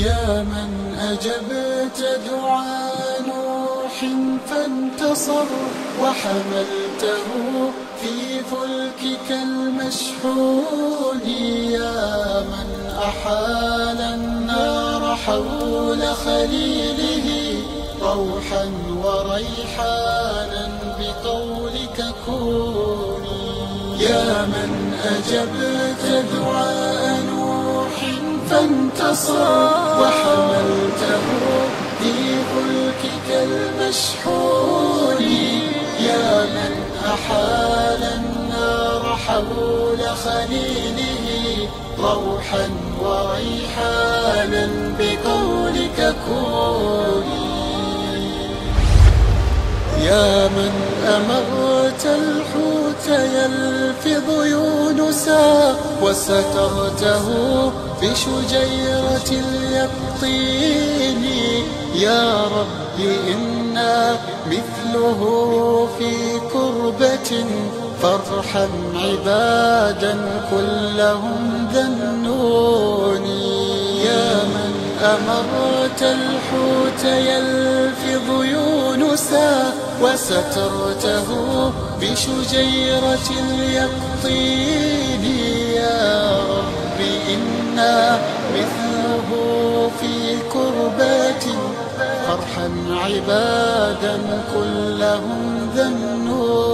يا من أجبت دعاء نوح فانتصر وحملته في فلكك المشحون. يا من أحال النار حول خليله روحا وريحانا بقولك كوني. يا من أجبت دعاء نوح فانتصر وحملته في فلكك المشحون. يا من أحال النار حول خليله روحا وريحانا بقولك كوني يا من أمرت الحوت يلفظ يونسا وسترته بشجيرة اليقطين. يا رب إنا مثله في كربة فارحم عبادا كلهم ذنوني. يا من أمرت الحوت يلفظ وسترته بشجيرة اليقطين يا رب إنا مثله في كربات فارحم عبادا كلهم ذنوني